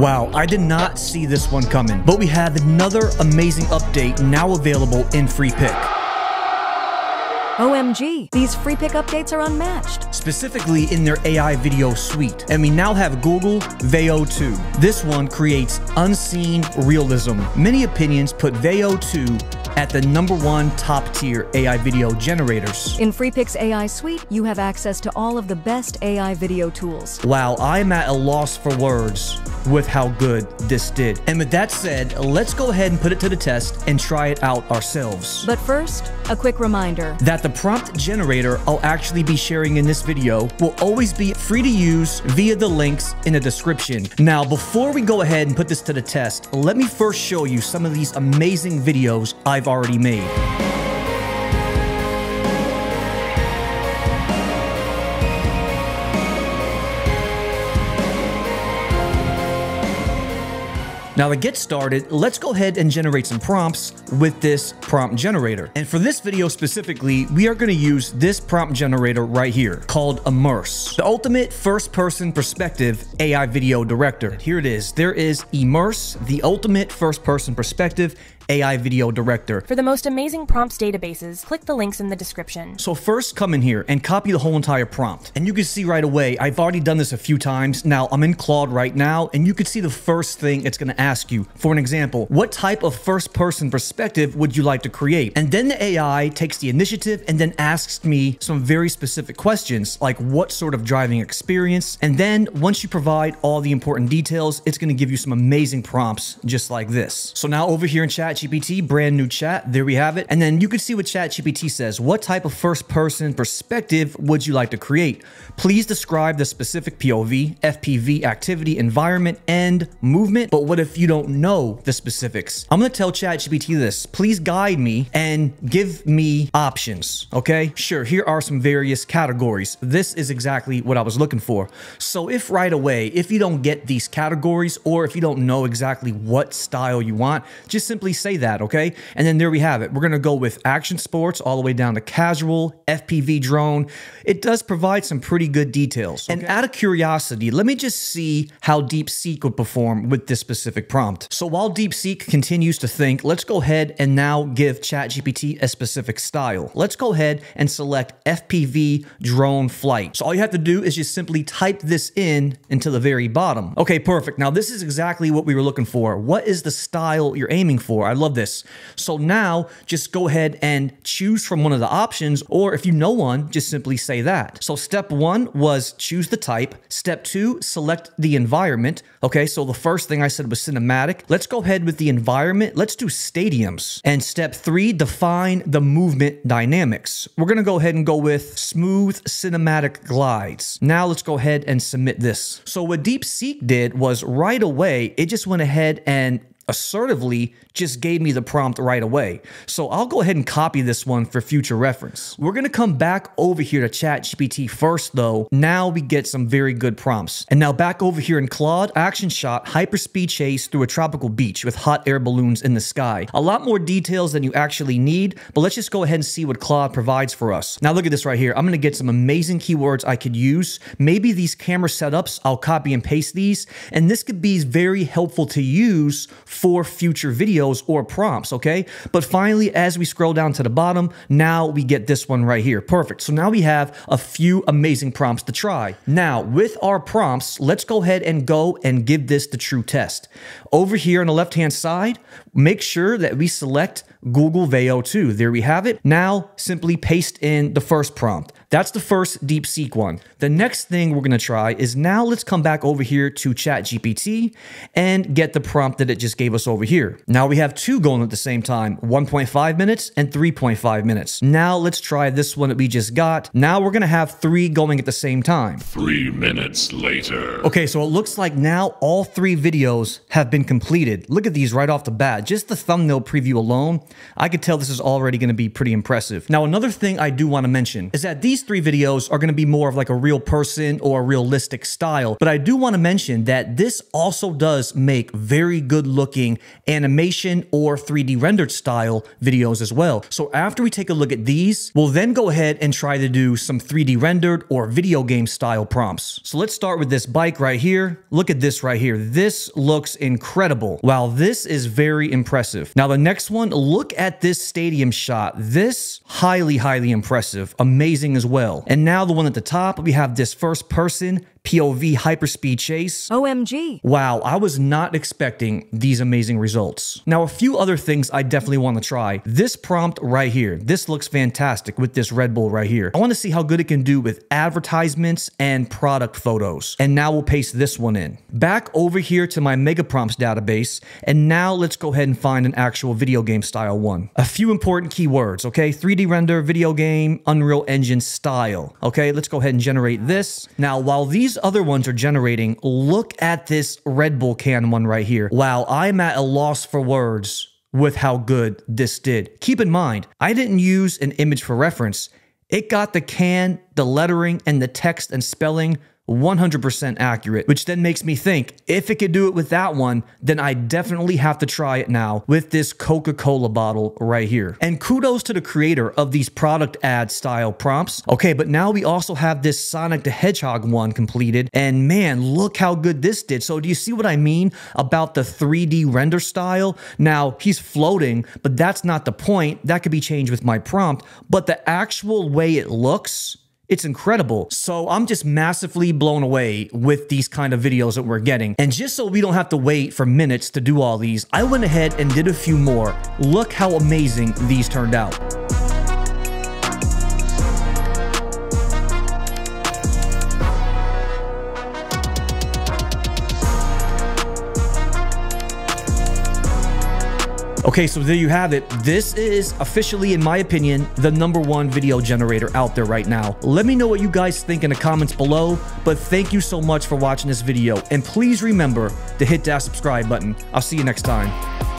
Wow, I did not see this one coming, but we have another amazing update now available in Freepik. OMG, these Freepik updates are unmatched. specifically in their AI video suite. And we now have Google Veo 2. This one creates unseen realism. Many opinions put Veo 2 at the number one top tier AI video generators. In Freepik's AI Suite, you have access to all of the best AI video tools. Wow, I'm at a loss for words with how good this did. And with that said, let's go ahead and put it to the test and try it out ourselves. But first, a quick reminder. that the prompt generator I'll actually be sharing in this video will always be free to use via the links in the description. Now, before we go ahead and put this to the test, let me first show you some of these amazing videos I've already made. Now to get started, let's go ahead and generate some prompts with this prompt generator. And for this video specifically, we are gonna use this prompt generator right here called Immerse, the ultimate first person perspective AI video director. Here it is. There is Immerse, the ultimate first person perspective AI video director. For the most amazing prompts databases, click the links in the description. So first come in here and copy the whole entire prompt. And you can see right away, I've already done this a few times. Now I'm in Claude right now and you can see the first thing it's gonna ask you. For an example, what type of first person perspective would you like to create? And then the AI takes the initiative and then asks me some very specific questions like what sort of driving experience. And then once you provide all the important details, it's gonna give you some amazing prompts just like this. So now over here in ChatGPT, brand new chat, there we have it. And then you can see what ChatGPT says. What type of first person perspective would you like to create? Please describe the specific POV, FPV, activity, environment, and movement. But what if you don't know the specifics? I'm gonna tell ChatGPT this. Please guide me and give me options, okay? Sure, here are some various categories. This is exactly what I was looking for. So if right away, if you don't get these categories or if you don't know exactly what style you want, just simply say that, okay? And then there we have it. We're gonna go with action sports all the way down to casual, FPV drone. It does provide some pretty good details. And out of curiosity, let me just see how DeepSeek would perform with this specific prompt. So while DeepSeek continues to think, let's go ahead and now give ChatGPT a specific style. Let's go ahead and select FPV drone flight. So all you have to do is just simply type this in into the very bottom. Okay, perfect. Now this is exactly what we were looking for. What is the style you're aiming for? I love this. So now just go ahead and choose from one of the options, or if you know one, just simply say that. So step one was choose the type. Step two, select the environment. Okay, so the first thing I said was cinematic. Let's go ahead with the environment. Let's do stadiums. And step three, define the movement dynamics. We're gonna go ahead and go with smooth cinematic glides. Now let's go ahead and submit this. So what DeepSeek did was right away, it just went ahead and assertively just gave me the prompt right away. So I'll go ahead and copy this one for future reference. We're gonna come back over here to ChatGPT first though. Now we get some very good prompts. And now back over here in Claude, action shot, hyperspeed chase through a tropical beach with hot air balloons in the sky. A lot more details than you actually need, but let's just go ahead and see what Claude provides for us. Now look at this right here. I'm gonna get some amazing keywords I could use. Maybe these camera setups, I'll copy and paste these, and this could be very helpful to use for future videos or prompts, okay? But finally, as we scroll down to the bottom, now we get this one right here. Perfect. So now we have a few amazing prompts to try. Now, with our prompts, let's go ahead and go and give this the true test. Over here on the left-hand side, make sure that we select Google Veo 2. There we have it. Now, simply paste in the first prompt. That's the first DeepSeek one. The next thing we're gonna try is now let's come back over here to ChatGPT and get the prompt that it just gave us over here. Now we have two going at the same time, 1.5 minutes and 3.5 minutes. Now let's try this one that we just got. Now we're gonna have three going at the same time. Three minutes later. Okay, so it looks like now all three videos have been completed. Look at these right off the bat. Just the thumbnail preview alone, I could tell this is already going to be pretty impressive. Now, another thing I do want to mention is that these these three videos are going to be more of like a real person or a realistic style. But I do want to mention that this also does make very good looking animation or 3D rendered style videos as well. So after we take a look at these, we'll then go ahead and try to do some 3D rendered or video game style prompts. So let's start with this bike right here. Look at this right here. This looks incredible. Wow, this is very impressive. Now the next one, look at this stadium shot. This highly, highly impressive. Amazing as. And now the one at the top, we have this first person POV hyperspeed chase. OMG. Wow, I was not expecting these amazing results. Now, a few other things I definitely want to try. This prompt right here, this looks fantastic with this Red Bull right here. I want to see how good it can do with advertisements and product photos. And now we'll paste this one in. Back over here to my Mega Prompts database, and now let's go ahead and find an actual video game style one. A few important keywords, okay? 3D render, video game, Unreal Engine style. Okay, let's go ahead and generate this. Now, while these other ones are generating, look at this Red Bull can one right here. Wow, I'm at a loss for words with how good this did. Keep in mind, I didn't use an image for reference. It got the can, the lettering, and the text and spelling 100% accurate, which then makes me think if it could do it with that one, then I definitely have to try it now with this Coca Cola bottle right here. And kudos to the creator of these product ad style prompts. Okay, but now we also have this Sonic the Hedgehog one completed, and man, look how good this did. So, do you see what I mean about the 3D render style? Now, he's floating, but that's not the point. That could be changed with my prompt, but the actual way it looks it's incredible. So I'm just massively blown away with these kind of videos that we're getting. And just so we don't have to wait for minutes to do all these, I went ahead and did a few more. Look how amazing these turned out. Okay, so there you have it. This is officially, in my opinion, the number one video generator out there right now. Let me know what you guys think in the comments below, but thank you so much for watching this video. And please remember to hit that subscribe button. I'll see you next time.